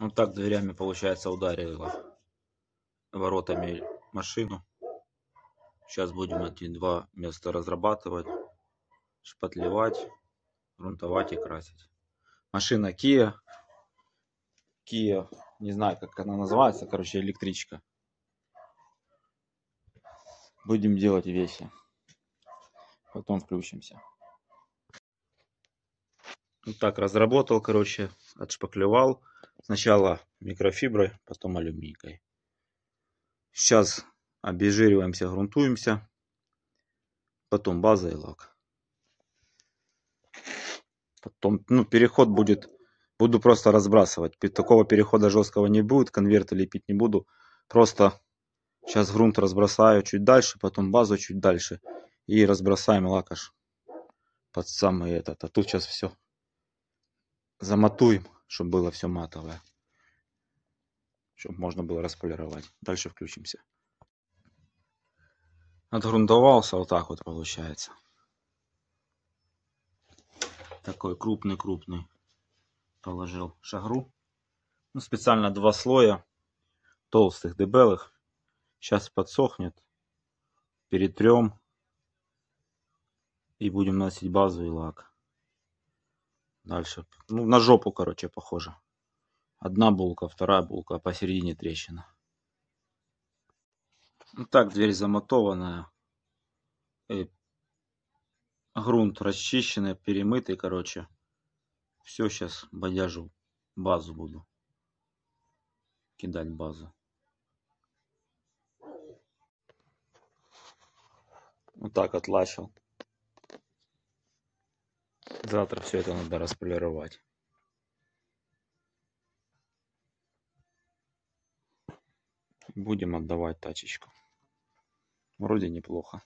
Вот так дверями, получается, ударило воротами машину. Сейчас будем эти два места разрабатывать, шпатлевать, грунтовать и красить. Машина Kia. Kia, не знаю, как она называется, короче, электричка. Будем делать вещи. Потом включимся. Вот так разработал, короче, отшпаклевал. Сначала микрофиброй, потом алюминькой. Сейчас обезжириваемся, грунтуемся. Потом база и лак. Потом, ну, переход будет, буду просто разбрасывать. Такого перехода жесткого не будет, конверты лепить не буду. Просто сейчас грунт разбросаю чуть дальше, потом базу чуть дальше. И разбросаем лакаш под самый этот. А тут сейчас все заматуем, чтобы было все матовое. Чтобы можно было располировать. Дальше включимся. Отгрунтовался вот так вот получается. Такой крупный-крупный. Положил шагру. Ну, специально два слоя толстых дебелых. Сейчас подсохнет. Перетрем. И будем носить и лак. Дальше. Ну, на жопу, короче, похоже. Одна булка, вторая булка, а посередине трещина. Ну так, дверь замотованная. И грунт расчищенный, перемытый, короче. Все, сейчас бодяжу базу буду. Кидать базу. Вот так отлачил. Завтра все это надо располировать. Будем отдавать тачечку. Вроде неплохо.